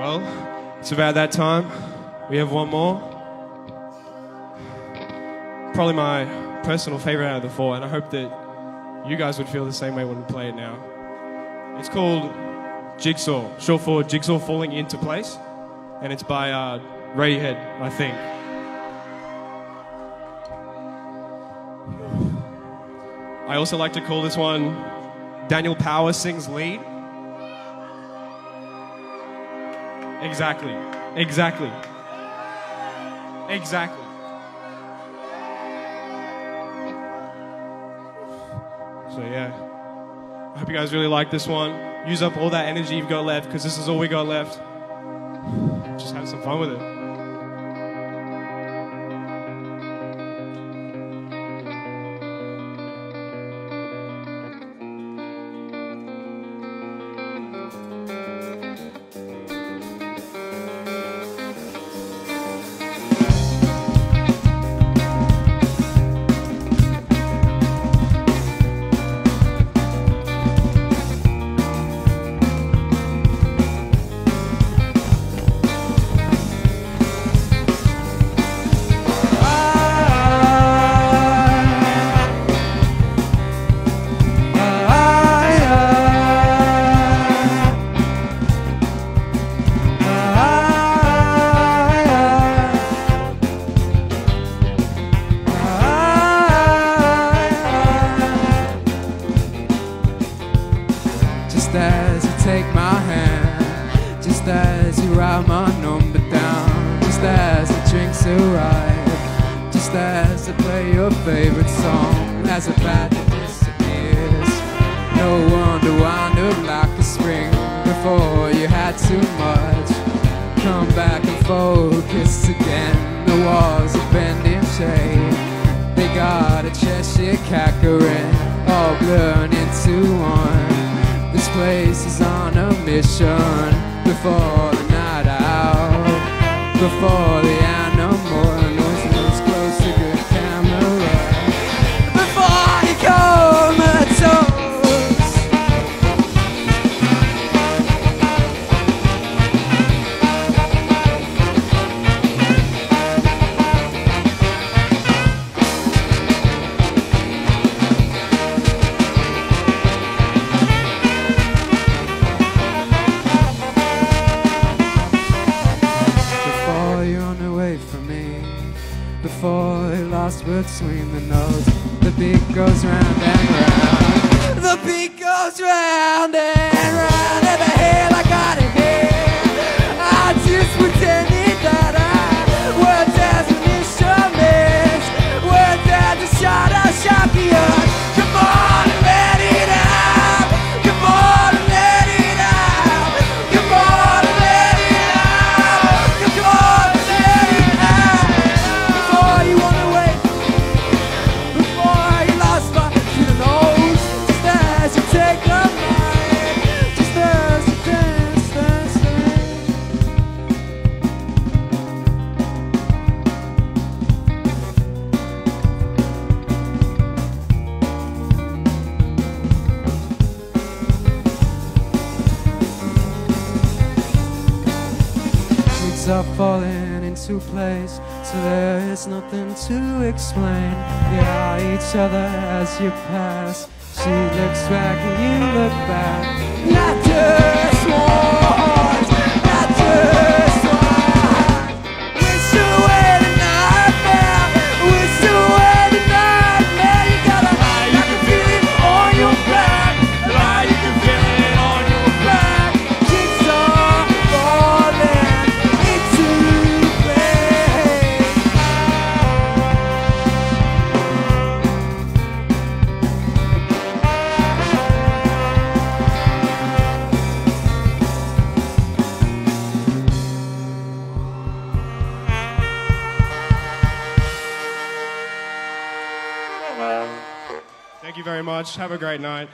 Well, it's about that time. We have one more. Probably my personal favorite out of the four, and I hope that you guys would feel the same way when we play it now. It's called Jigsaw, short for Jigsaw Falling Into Place, and it's by uh, Radiohead, I think. I also like to call this one Daniel Power Sings Lead. Exactly. Exactly. Exactly. So yeah, I hope you guys really like this one. Use up all that energy you've got left because this is all we got left. Just have some fun with it. Just as you take my hand, just as you write my number down, just as the drinks arrive, just as I play your favorite song, as a battle disappears. No wonder wind up like a spring before you had too much. Come back and focus again. The walls are bending shade. They got a Cheshire cackering, all blurring into one. Place is on a mission. Before the night out, before between the notes The beat goes round and round. The beat goes round and round. And the hell Weeds are falling into place, so there is nothing to explain. We eye each other as you pass. She looks back and you look back. Not you very much. Have a great night.